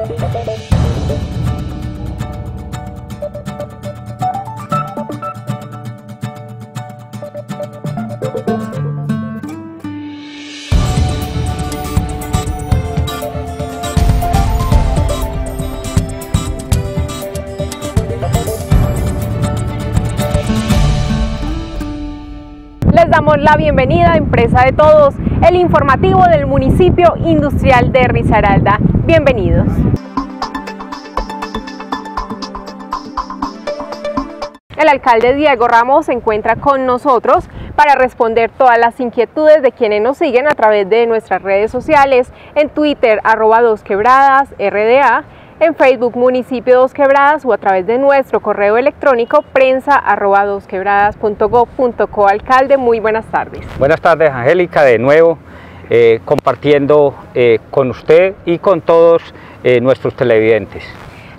Les damos la bienvenida a Empresa de Todos, el informativo del municipio industrial de Risaralda. Bienvenidos. El alcalde Diego Ramos se encuentra con nosotros para responder todas las inquietudes de quienes nos siguen a través de nuestras redes sociales, en Twitter, arroba dos quebradas, RDA, en Facebook Municipio Dos Quebradas o a través de nuestro correo electrónico prensa arroba dosquebradas.gov.co. Alcalde, muy buenas tardes. Buenas tardes, Angélica, de nuevo eh, compartiendo eh, con usted y con todos eh, nuestros televidentes.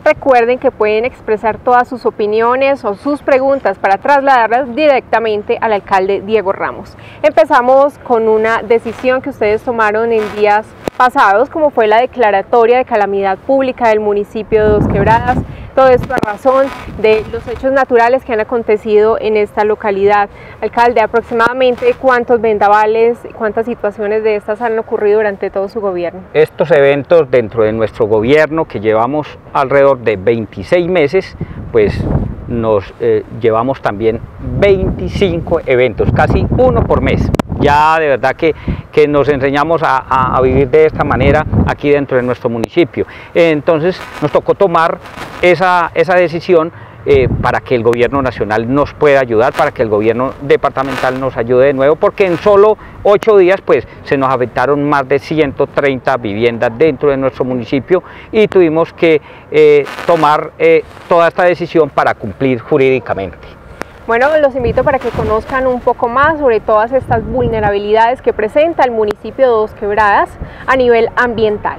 Recuerden que pueden expresar todas sus opiniones o sus preguntas para trasladarlas directamente al alcalde Diego Ramos. Empezamos con una decisión que ustedes tomaron en días pasados, como fue la declaratoria de calamidad pública del municipio de Dos Quebradas. Todo esto a razón de los hechos naturales que han acontecido en esta localidad. Alcalde, aproximadamente cuántos vendavales, cuántas situaciones de estas han ocurrido durante todo su gobierno. Estos eventos dentro de nuestro gobierno, que llevamos alrededor de 26 meses, pues nos eh, llevamos también 25 eventos, casi uno por mes. Ya de verdad que, que nos enseñamos a, vivir de esta manera aquí dentro de nuestro municipio. Entonces nos tocó tomar esa, esa decisión eh, para que el gobierno nacional nos pueda ayudar, para que el gobierno departamental nos ayude de nuevo, porque en solo ocho días pues se nos afectaron más de 130 viviendas dentro de nuestro municipio y tuvimos que eh, tomar eh, toda esta decisión para cumplir jurídicamente. Bueno, los invito para que conozcan un poco más sobre todas estas vulnerabilidades que presenta el municipio de Dos Quebradas a nivel ambiental.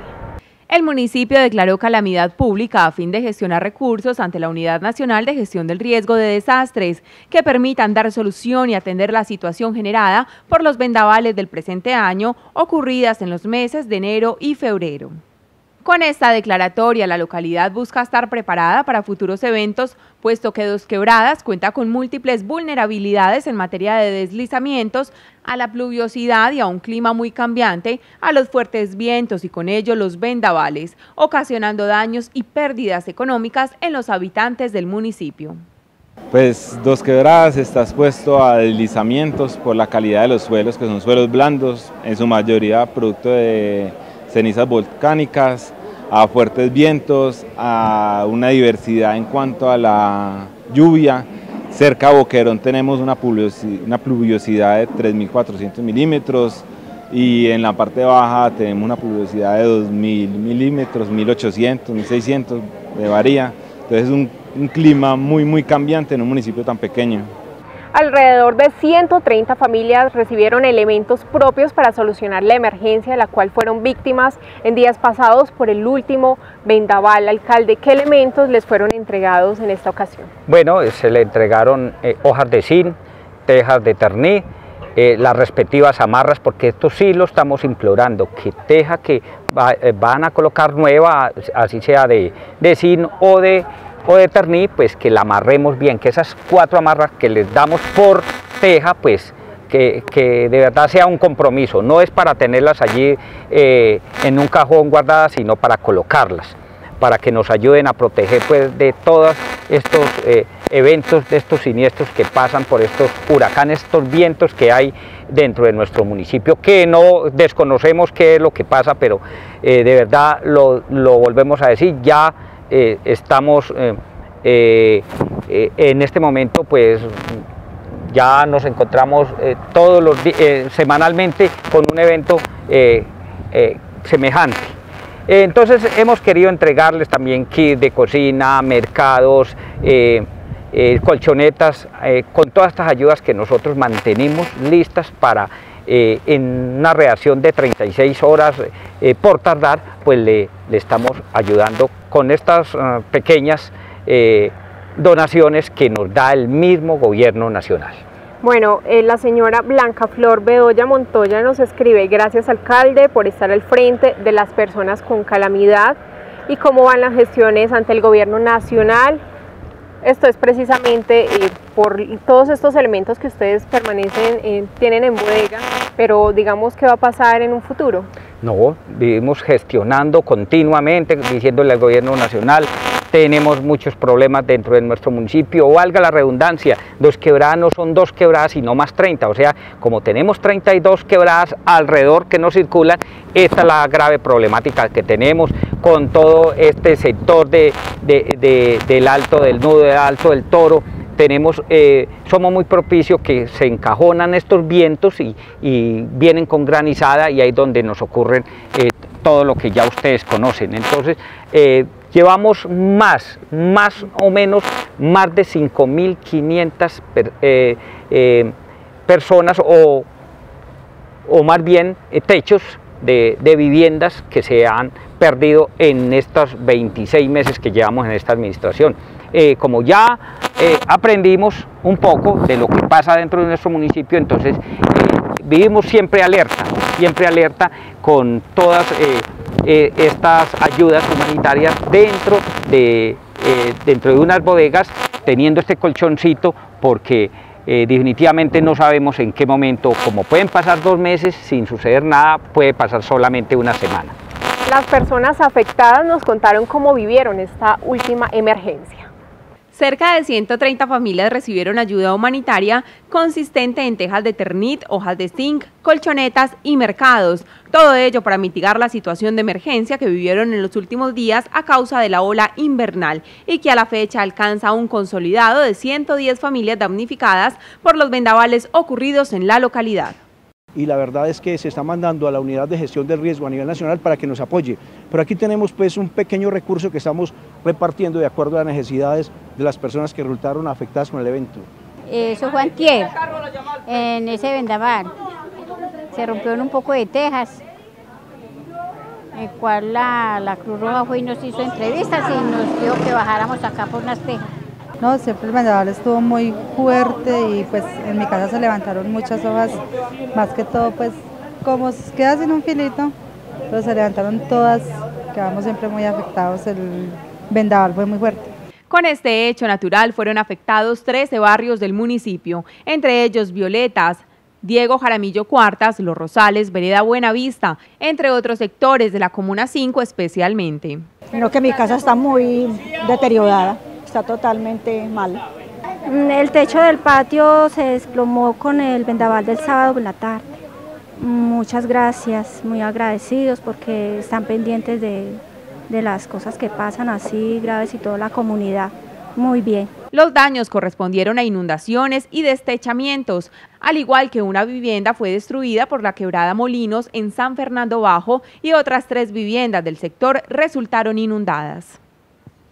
El municipio declaró calamidad pública a fin de gestionar recursos ante la Unidad Nacional de Gestión del Riesgo de Desastres que permitan dar solución y atender la situación generada por los vendavales del presente año ocurridas en los meses de enero y febrero. Con esta declaratoria, la localidad busca estar preparada para futuros eventos, puesto que Dos Quebradas cuenta con múltiples vulnerabilidades en materia de deslizamientos, a la pluviosidad y a un clima muy cambiante, a los fuertes vientos y con ello los vendavales, ocasionando daños y pérdidas económicas en los habitantes del municipio. Pues Dos Quebradas está expuesto a deslizamientos por la calidad de los suelos, que son suelos blandos, en su mayoría producto de cenizas volcánicas, a fuertes vientos, a una diversidad en cuanto a la lluvia. Cerca a Boquerón tenemos una pluviosidad de 3.400 milímetros y en la parte baja tenemos una pluviosidad de 2.000 milímetros, 1.800, 1.600, de varía. Entonces es un, un clima muy, muy cambiante en un municipio tan pequeño. Alrededor de 130 familias recibieron elementos propios para solucionar la emergencia de la cual fueron víctimas en días pasados por el último vendaval. Alcalde, ¿qué elementos les fueron entregados en esta ocasión? Bueno, se le entregaron eh, hojas de zinc, tejas de terní, eh, las respectivas amarras, porque esto sí lo estamos implorando, que teja que eh, van a colocar nueva, así sea de, de zinc o de o de terní, pues que la amarremos bien, que esas cuatro amarras que les damos por teja, pues que, que de verdad sea un compromiso, no es para tenerlas allí eh, en un cajón guardadas, sino para colocarlas, para que nos ayuden a proteger pues de todos estos eh, eventos, de estos siniestros que pasan por estos huracanes, estos vientos que hay dentro de nuestro municipio, que no desconocemos qué es lo que pasa, pero eh, de verdad lo, lo volvemos a decir, ya eh, estamos eh, eh, en este momento pues ya nos encontramos todos los semanalmente con un evento semejante. Entonces hemos querido entregarles también kits de cocina, mercados, colchonetas, con todas estas ayudas que nosotros mantenemos listas para en una reacción de 36 horas por tardar, pues le, le estamos ayudando con estas uh, pequeñas eh, donaciones que nos da el mismo gobierno nacional. Bueno, eh, la señora Blanca Flor Bedoya Montoya nos escribe, gracias alcalde por estar al frente de las personas con calamidad. y cómo van las gestiones ante el gobierno nacional. Esto es precisamente eh, por todos estos elementos que ustedes permanecen, tienen en bodega, pero digamos qué va a pasar en un futuro. No, vivimos gestionando continuamente, diciéndole al gobierno nacional, tenemos muchos problemas dentro de nuestro municipio, valga la redundancia, dos quebradas no son dos quebradas sino más 30, o sea, como tenemos 32 quebradas alrededor que no circulan, esta es la grave problemática que tenemos con todo este sector de, del alto del nudo, del alto del toro, tenemos, eh, somos muy propicios que se encajonan estos vientos y, vienen con granizada y ahí es donde nos ocurren eh, todo lo que ya ustedes conocen. Entonces, eh, Llevamos más, más o menos, más de 5.500 eh, eh, personas o, o, más bien eh, techos de, viviendas que se han perdido en estos 26 meses que llevamos en esta administración. como ya aprendimos un poco de lo que pasa dentro de nuestro municipio, entonces vivimos siempre alerta, siempre alerta con todas eh, estas ayudas humanitarias dentro de, eh, dentro de unas bodegas, teniendo este colchoncito, porque eh, definitivamente no sabemos en qué momento, como pueden pasar dos meses sin suceder nada, puede pasar solamente una semana. Las personas afectadas nos contaron cómo vivieron esta última emergencia. Cerca de 130 familias recibieron ayuda humanitaria consistente en tejas de ternit, hojas de zinc, colchonetas y mercados. Todo ello para mitigar la situación de emergencia que vivieron en los últimos días a causa de la ola invernal y que a la fecha alcanza un consolidado de 110 familias damnificadas por los vendavales ocurridos en la localidad y la verdad es que se está mandando a la unidad de gestión del riesgo a nivel nacional para que nos apoye. Pero aquí tenemos pues un pequeño recurso que estamos repartiendo de acuerdo a las necesidades de las personas que resultaron afectadas con el evento. Eso fue antier, en ese vendaval. Se rompieron un poco de tejas, el cual la, la Cruz Roja fue y nos hizo entrevistas y nos dijo que bajáramos acá por unas tejas. No, siempre el vendaval estuvo muy fuerte y pues en mi casa se levantaron muchas hojas, más que todo pues como queda sin un filito, pero se levantaron todas, quedamos siempre muy afectados, el vendaval fue muy fuerte. Con este hecho natural fueron afectados 13 barrios del municipio, entre ellos Violetas, Diego Jaramillo Cuartas, Los Rosales, Vereda Buenavista, entre otros sectores de la Comuna 5 especialmente. Creo que mi casa está muy deteriorada está totalmente mal. Mm, el techo del patio se desplomó con el vendaval del sábado en la tarde. Muchas gracias, muy agradecidos porque están pendientes de, de las cosas que pasan así graves y toda la comunidad. Muy bien. Los daños correspondieron a inundaciones y destechamientos, al igual que una vivienda fue destruida por la quebrada Molinos en San Fernando Bajo y otras tres viviendas del sector resultaron inundadas.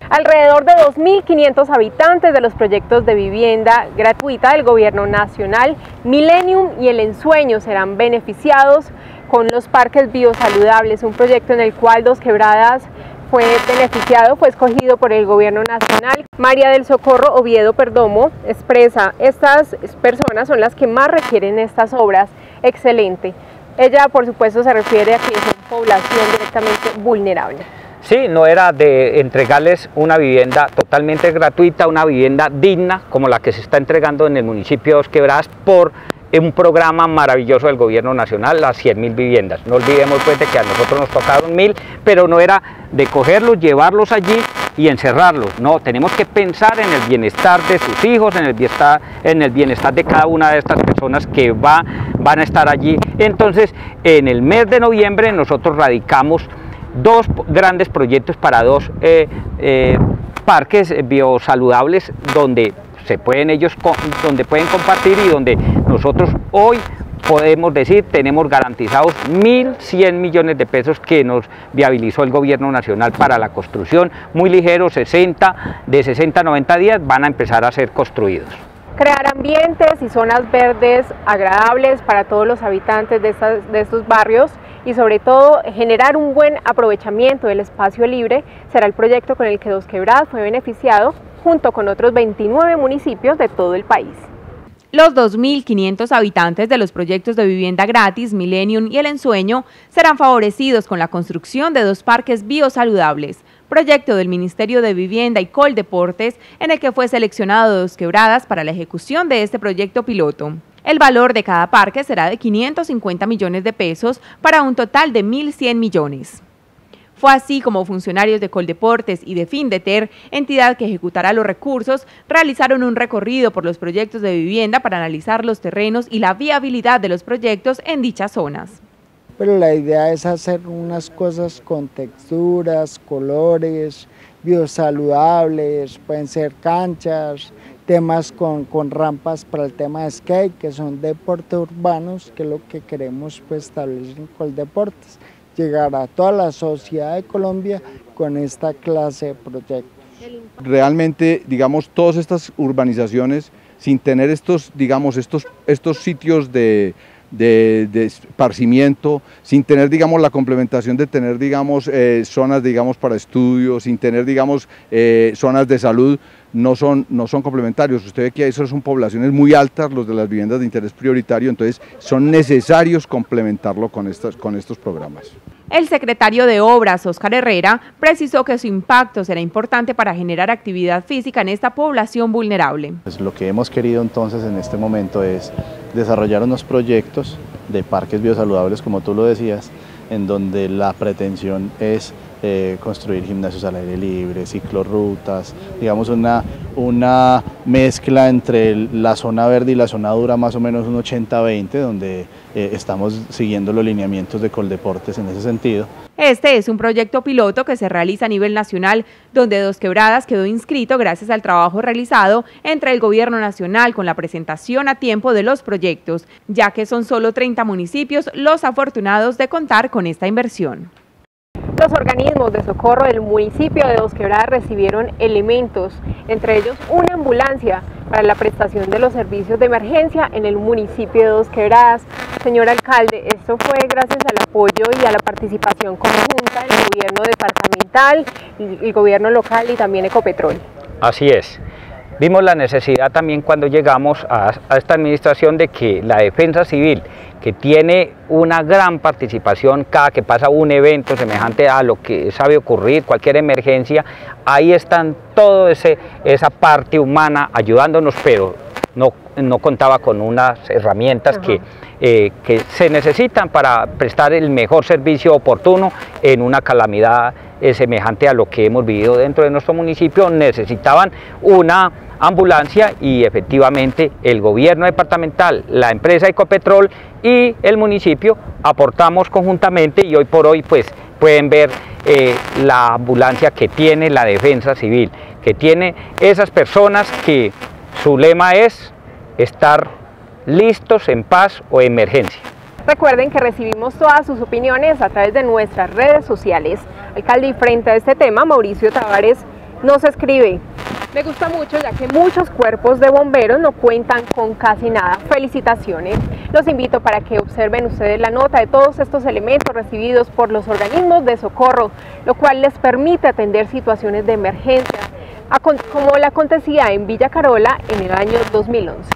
Alrededor de 2.500 habitantes de los proyectos de vivienda gratuita del Gobierno Nacional, Millennium y El Ensueño serán beneficiados con los parques biosaludables, un proyecto en el cual Dos Quebradas fue beneficiado, fue escogido por el Gobierno Nacional. María del Socorro Oviedo Perdomo expresa, estas personas son las que más requieren estas obras, excelente. Ella, por supuesto, se refiere a que son población directamente vulnerable. Sí, no era de entregarles una vivienda totalmente gratuita, una vivienda digna como la que se está entregando en el municipio de Dos Quebradas por un programa maravilloso del gobierno nacional, las 100.000 viviendas. No olvidemos pues que a nosotros nos tocaron mil, pero no era de cogerlos, llevarlos allí y encerrarlos. No, tenemos que pensar en el bienestar de sus hijos, en el bienestar, en el bienestar de cada una de estas personas que va, van a estar allí. Entonces, en el mes de noviembre nosotros radicamos dos grandes proyectos para dos eh, eh, parques biosaludables donde se pueden ellos donde pueden compartir y donde nosotros hoy podemos decir tenemos garantizados 1.100 millones de pesos que nos viabilizó el gobierno nacional para la construcción, muy ligero, 60, de 60 a 90 días van a empezar a ser construidos. Crear ambientes y zonas verdes agradables para todos los habitantes de, de estos barrios y sobre todo generar un buen aprovechamiento del espacio libre será el proyecto con el que Dos Quebradas fue beneficiado junto con otros 29 municipios de todo el país. Los 2.500 habitantes de los proyectos de vivienda gratis, Millennium y El Ensueño serán favorecidos con la construcción de dos parques biosaludables. proyecto del Ministerio de Vivienda y Coldeportes, en el que fue seleccionado Dos Quebradas para la ejecución de este proyecto piloto. El valor de cada parque será de 550 millones de pesos para un total de 1.100 millones. Fue así como funcionarios de Coldeportes y de Findeter, entidad que ejecutará los recursos, realizaron un recorrido por los proyectos de vivienda para analizar los terrenos y la viabilidad de los proyectos en dichas zonas. Pero la idea es hacer unas cosas con texturas, colores, biosaludables, pueden ser canchas, temas con, con, rampas para el tema de skate, que son deportes urbanos, que es lo que queremos pues, establecer en Coldeportes llegar a toda la sociedad de Colombia con esta clase de proyectos. Realmente, digamos, todas estas urbanizaciones, sin tener estos, digamos, estos, estos sitios de, de, esparcimiento, sin tener, digamos, la complementación de tener, digamos, eh, zonas, digamos, para estudios, sin tener, digamos, eh, zonas de salud, no son, no son complementarios. Usted ve que esos son poblaciones muy altas, los de las viviendas de interés prioritario, entonces son necesarios complementarlo con, estas, con estos programas. El secretario de Obras, Oscar Herrera, precisó que su impacto será importante para generar actividad física en esta población vulnerable. Pues lo que hemos querido entonces en este momento es desarrollar unos proyectos de parques biosaludables, como tú lo decías, en donde la pretensión es eh, construir gimnasios al aire libre, ciclorrutas, digamos una, una mezcla entre la zona verde y la zona dura, más o menos un 80-20, donde eh, estamos siguiendo los lineamientos de Coldeportes en ese sentido. Este es un proyecto piloto que se realiza a nivel nacional, donde Dos Quebradas quedó inscrito gracias al trabajo realizado entre el Gobierno Nacional con la presentación a tiempo de los proyectos, ya que son solo 30 municipios los afortunados de contar con esta inversión. Los organismos de socorro del municipio de Dos Quebradas recibieron elementos, entre ellos una ambulancia para la prestación de los servicios de emergencia en el municipio de Dos Quebradas. Señor alcalde, esto fue gracias al apoyo y a la participación conjunta del gobierno departamental, el gobierno local y también Ecopetrol. Así es. Vimos la necesidad también cuando llegamos a, esta administración de que la defensa civil, que tiene una gran participación cada que pasa un evento semejante a lo que sabe ocurrir, cualquier emergencia, ahí están toda esa parte humana ayudándonos, pero no, no contaba con unas herramientas que, eh, que se necesitan para prestar el mejor servicio oportuno en una calamidad eh, semejante a lo que hemos vivido dentro de nuestro municipio. Necesitaban una ambulancia y efectivamente el gobierno departamental, la empresa Ecopetrol y el municipio aportamos conjuntamente y hoy por hoy pues pueden ver eh, la ambulancia que tiene la defensa civil, que tiene esas personas que su lema es estar listos en paz o emergencia. Recuerden que recibimos todas sus opiniones a través de nuestras redes sociales. Alcalde y frente a este tema, Mauricio Tavares nos escribe, me gusta mucho ya que muchos cuerpos de bomberos no cuentan con casi nada. Felicitaciones. Los invito para que observen ustedes la nota de todos estos elementos recibidos por los organismos de socorro, lo cual les permite atender situaciones de emergencia, como la acontecía en Villa Carola en el año 2011.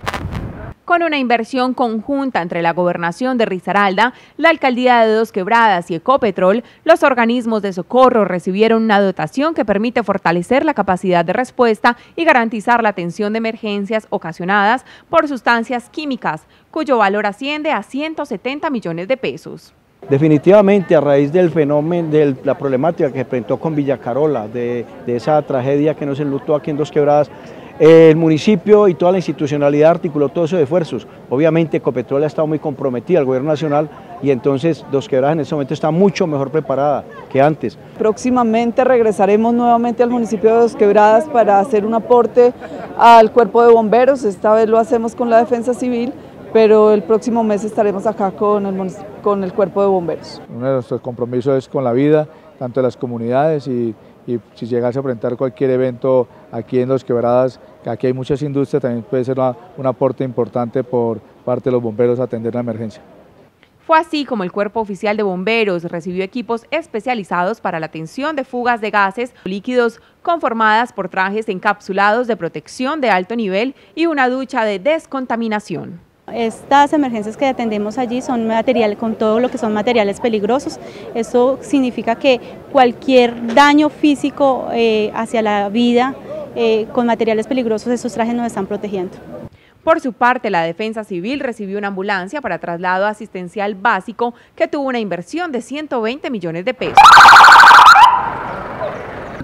Con una inversión conjunta entre la gobernación de Risaralda, la alcaldía de Dos Quebradas y Ecopetrol, los organismos de socorro recibieron una dotación que permite fortalecer la capacidad de respuesta y garantizar la atención de emergencias ocasionadas por sustancias químicas, cuyo valor asciende a 170 millones de pesos. Definitivamente a raíz del fenómeno, de la problemática que se con Villa Carola, de, de esa tragedia que nos enlutó aquí en Dos Quebradas, el municipio y toda la institucionalidad articuló todos esos esfuerzos. Obviamente Ecopetrol ha estado muy comprometida, el gobierno nacional, y entonces Dos Quebradas en este momento está mucho mejor preparada que antes. Próximamente regresaremos nuevamente al municipio de Dos Quebradas para hacer un aporte al cuerpo de bomberos, esta vez lo hacemos con la defensa civil, pero el próximo mes estaremos acá con el, con el cuerpo de bomberos. Uno de nuestros compromisos es con la vida, tanto de las comunidades y y si llegase a presentar cualquier evento aquí en Los Quebradas, que aquí hay muchas industrias, también puede ser un aporte importante por parte de los bomberos a atender la emergencia. Fue así como el Cuerpo Oficial de Bomberos recibió equipos especializados para la atención de fugas de gases líquidos conformadas por trajes encapsulados de protección de alto nivel y una ducha de descontaminación. Estas emergencias que atendemos allí son material con todo lo que son materiales peligrosos. Eso significa que cualquier daño físico eh, hacia la vida eh, con materiales peligrosos, esos trajes nos están protegiendo. Por su parte, la Defensa Civil recibió una ambulancia para traslado asistencial básico que tuvo una inversión de 120 millones de pesos.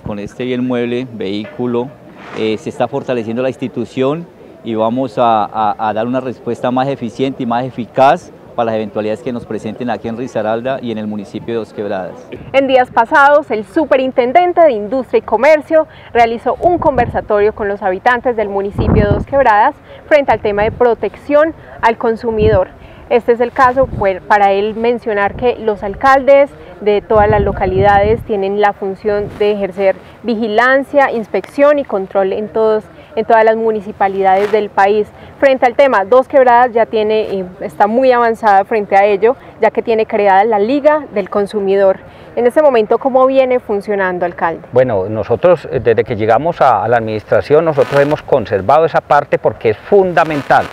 Con este bien mueble, vehículo, eh, se está fortaleciendo la institución y vamos a, dar una respuesta más eficiente y más eficaz para las eventualidades que nos presenten aquí en Risaralda y en el municipio de Dos Quebradas. En días pasados, el superintendente de Industria y Comercio realizó un conversatorio con los habitantes del municipio de Dos Quebradas frente al tema de protección al consumidor. Este es el caso pues, para él mencionar que los alcaldes de todas las localidades tienen la función de ejercer vigilancia, inspección y control en todos en todas las municipalidades del país. Frente al tema, Dos Quebradas ya tiene, está muy avanzada frente a ello, ya que tiene creada la Liga del Consumidor. En este momento, ¿cómo viene funcionando, alcalde? Bueno, nosotros eh, desde que llegamos a, la administración, nosotros hemos conservado esa parte porque es fundamental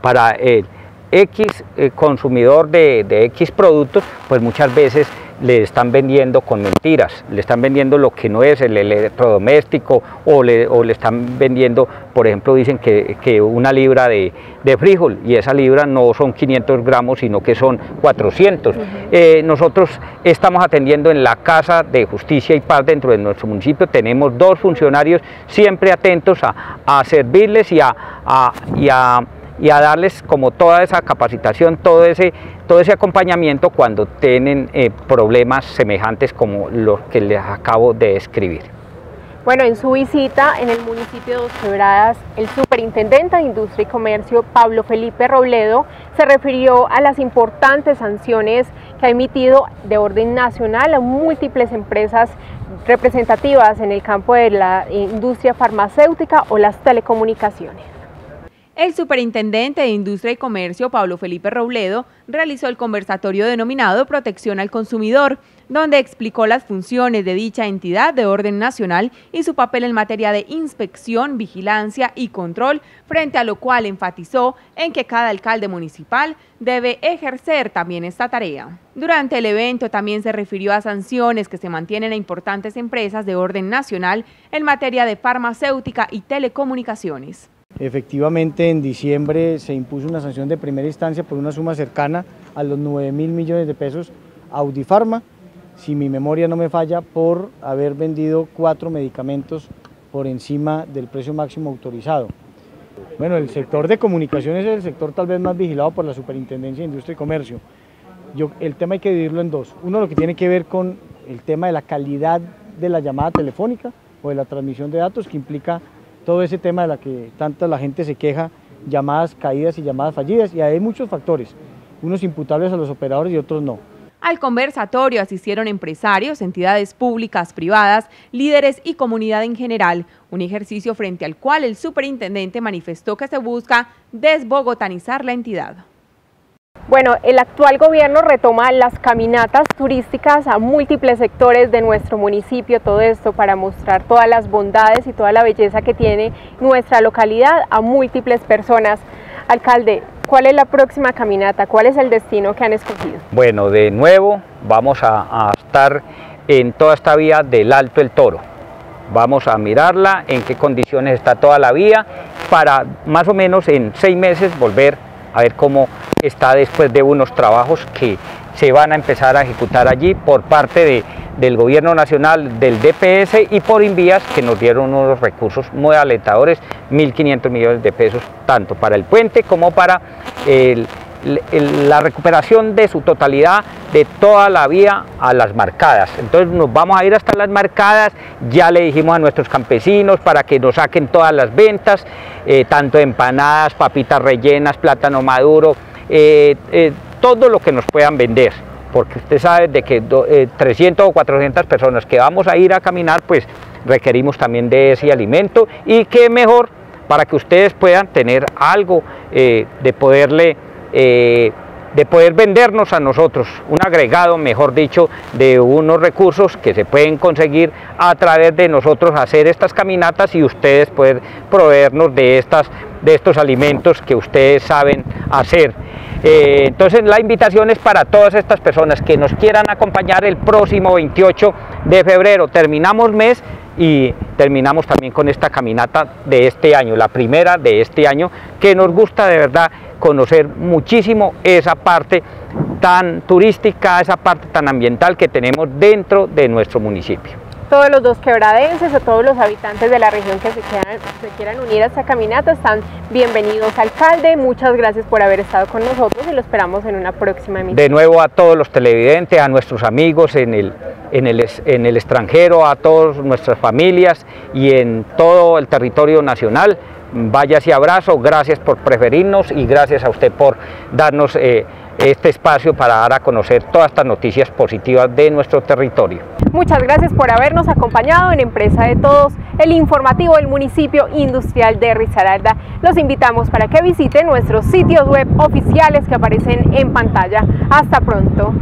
para el X eh, consumidor de, de X productos, pues muchas veces le están vendiendo con mentiras, le están vendiendo lo que no es el electrodoméstico o le, o le están vendiendo, por ejemplo, dicen que, que una libra de, de, frijol y esa libra no son 500 gramos, sino que son 400. Eh, nosotros estamos atendiendo en la Casa de Justicia y Paz dentro de nuestro municipio, tenemos dos funcionarios siempre atentos a, a servirles y a, a, y a y a darles como toda esa capacitación, todo ese, todo ese acompañamiento cuando tienen eh, problemas semejantes como los que les acabo de describir. Bueno, en su visita en el municipio de Dos Quebradas, el superintendente de Industria y Comercio, Pablo Felipe Robledo, se refirió a las importantes sanciones que ha emitido de orden nacional a múltiples empresas representativas en el campo de la industria farmacéutica o las telecomunicaciones. El superintendente de Industria y Comercio, Pablo Felipe Robledo, realizó el conversatorio denominado Protección al Consumidor, donde explicó las funciones de dicha entidad de orden nacional y su papel en materia de inspección, vigilancia y control, frente a lo cual enfatizó en que cada alcalde municipal debe ejercer también esta tarea. Durante el evento también se refirió a sanciones que se mantienen a importantes empresas de orden nacional en materia de farmacéutica y telecomunicaciones. Efectivamente, en diciembre se impuso una sanción de primera instancia por una suma cercana a los 9 mil millones de pesos a Audifarma, si mi memoria no me falla, por haber vendido cuatro medicamentos por encima del precio máximo autorizado. Bueno, el sector de comunicaciones es el sector tal vez más vigilado por la Superintendencia de Industria y Comercio. Yo, el tema hay que dividirlo en dos. Uno lo que tiene que ver con el tema de la calidad de la llamada telefónica o de la transmisión de datos que implica todo ese tema de la que tanta la gente se queja, llamadas caídas y llamadas fallidas, y hay muchos factores, unos imputables a los operadores y otros no. Al conversatorio asistieron empresarios, entidades públicas, privadas, líderes y comunidad en general, un ejercicio frente al cual el superintendente manifestó que se busca desbogotanizar la entidad. Bueno, el actual gobierno retoma las caminatas turísticas a múltiples sectores de nuestro municipio, todo esto para mostrar todas las bondades y toda la belleza que tiene nuestra localidad a múltiples personas. Alcalde, ¿cuál es la próxima caminata? ¿Cuál es el destino que han escogido? Bueno, de nuevo vamos a, estar en toda esta vía del Alto el Toro. Vamos a mirarla, en qué condiciones está toda la vía, para más o menos en seis meses volver a ver cómo está después de unos trabajos que se van a empezar a ejecutar allí por parte de, del gobierno nacional, del DPS y por Invías que nos dieron unos recursos muy alentadores, 1.500 millones de pesos, tanto para el puente como para el, la recuperación de su totalidad de toda la vía a las marcadas. Entonces nos vamos a ir hasta las marcadas, ya le dijimos a nuestros campesinos para que nos saquen todas las ventas, eh, tanto empanadas, papitas rellenas, plátano maduro, eh, eh, todo lo que nos puedan vender, porque usted sabe de que 300 o 400 personas que vamos a ir a caminar, pues requerimos también de ese alimento. Y qué mejor para que ustedes puedan tener algo de poderle de poder vendernos a nosotros, un agregado, mejor dicho, de unos recursos que se pueden conseguir a través de nosotros hacer estas caminatas y ustedes poder proveernos de, estas, de estos alimentos que ustedes saben hacer. Eh, entonces la invitación es para todas estas personas que nos quieran acompañar el próximo 28 de febrero. Terminamos mes y terminamos también con esta caminata de este año, la primera de este año, que nos gusta de verdad conocer muchísimo esa parte tan turística, esa parte tan ambiental que tenemos dentro de nuestro municipio todos los dos quebradenses o todos los habitantes de la región que se quieran, unir a esta caminata están bienvenidos, alcalde. Muchas gracias por haber estado con nosotros y lo esperamos en una próxima emisión. De nuevo a todos los televidentes, a nuestros amigos en el, en el, en el extranjero, a todas nuestras familias y en todo el territorio nacional. Vaya y abrazo, gracias por preferirnos y gracias a usted por darnos eh, este espacio para dar a conocer todas estas noticias positivas de nuestro territorio. Muchas gracias por habernos acompañado en Empresa de Todos, el informativo del municipio industrial de Risaralda. Los invitamos para que visiten nuestros sitios web oficiales que aparecen en pantalla. Hasta pronto.